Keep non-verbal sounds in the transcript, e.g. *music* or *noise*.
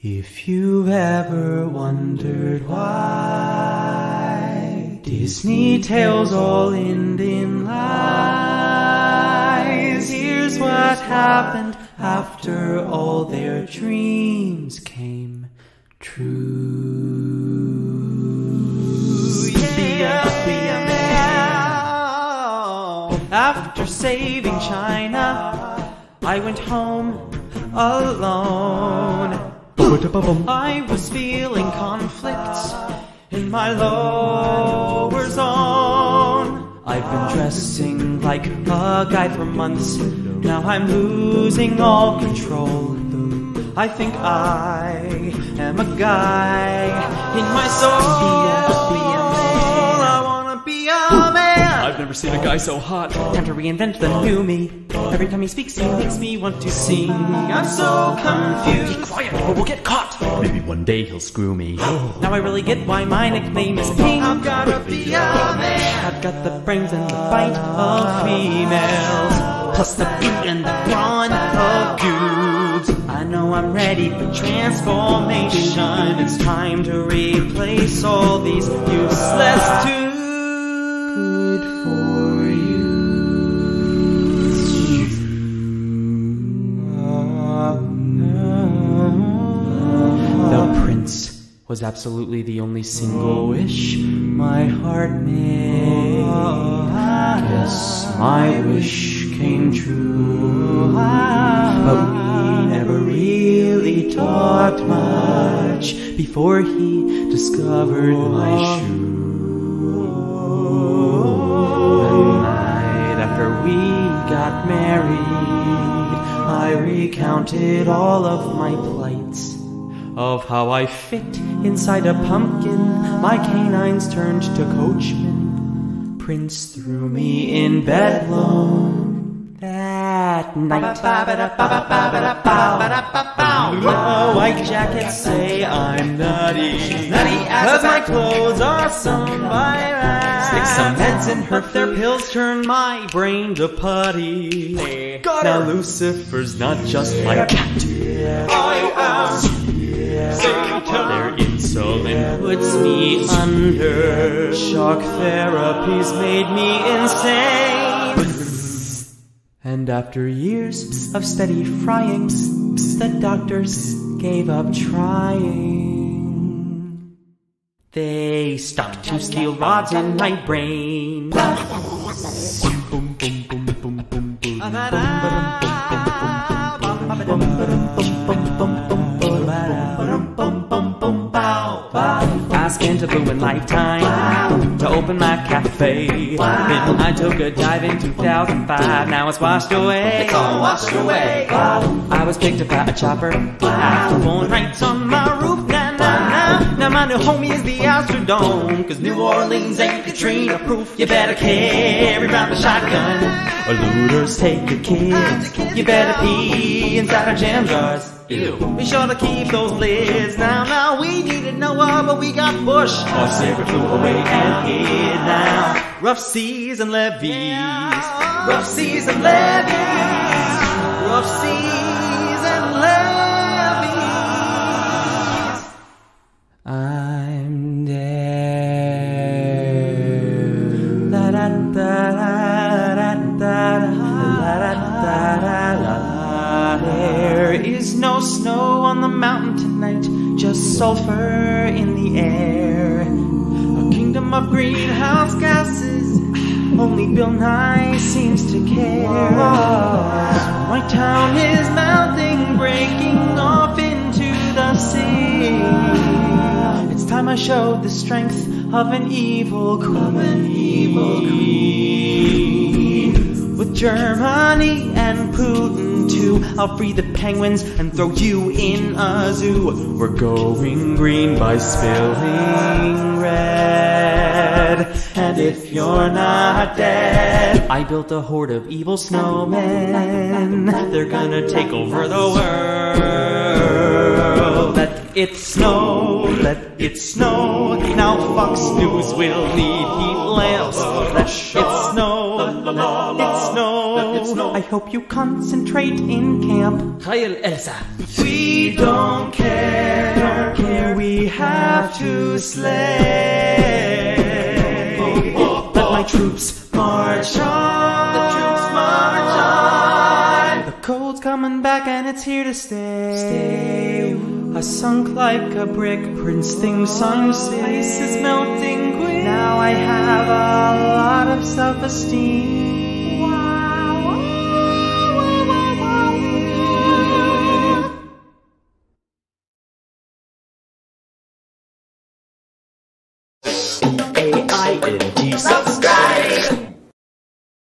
If you've ever wondered why Disney tales all end in lies, here's what happened after all their dreams came true. After saving China, I went home alone. I was feeling conflicts in my lower zone. I've been dressing like a guy for months. Now I'm losing all control. I think I am a guy in my soul. Never seen a guy so hot. Time to reinvent the new me. Every time he speaks, he makes me want to sing. I'm so confused. Quiet, or we'll get caught. Maybe one day he'll screw me. *gasps* Now I really get why my nickname is Pink. I've gotta be a man. I've got the brains and the bite of females, plus the beauty and the brawn of goobs. I know I'm ready for transformation. It's time to replace all these useless too good for you. The prince was absolutely the only single wish my heart made. Guess my wish came true. But we never really talked much before he discovered my shoe. We got married, I recounted all of my plights. Of how I fit inside a pumpkin, my canines turned to coachmen. Prince threw me in bed alone that night. The white jackets say I'm nutty. She's Nutty as my clothes are sewn by rats. Stick some meds in her their pills turn my brain to putty. Now Lucifer's not just my cat. I am Satan. Their insulin puts me under. Shock therapy's made me insane. And after years of steady frying, the doctors gave up trying. They stuck two steel rods in my brain. Ask blue in lifetime to open my cafe. Then I took a dive in 2005. Now it's washed away. It's all washed away. I was picked up by a chopper after one nights on my roof. Nah, nah, nah. Now my new homie is the Astrodome. Cause New Orleans ain't Katrina proof. You better carry around the shotgun. Or looters take your kids. You better pee inside our jam jars. Ew. Be sure to keep those lids. Now, now we but we got Bush. Our saber flew away and here now. Rough seas and levees. Rough seas and levees. Rough seas no snow on the mountain tonight, just sulfur in the air. A kingdom of greenhouse gases, only Bill Nye seems to care. My town is melting, breaking off into the sea. It's time I showed the strength of an evil queen. With Germany and Putin too, I'll free the penguins and throw you in a zoo. We're going green by spilling red. And if you're not dead, I built a horde of evil snowmen. They're gonna take over the world. It snow, let it snow. Now Fox News will need heat lamps. Let it snow, let it snow. I hope you concentrate in camp. Heil Elsa. We don't care We have to slay. Let my troops march on. The troops march on. The cold's coming back and it's here to stay. Stay. I sunk like a brick, Prince theme song Ice is melting quick. Now I have a lot of self-esteem. A-I-N-T, substance.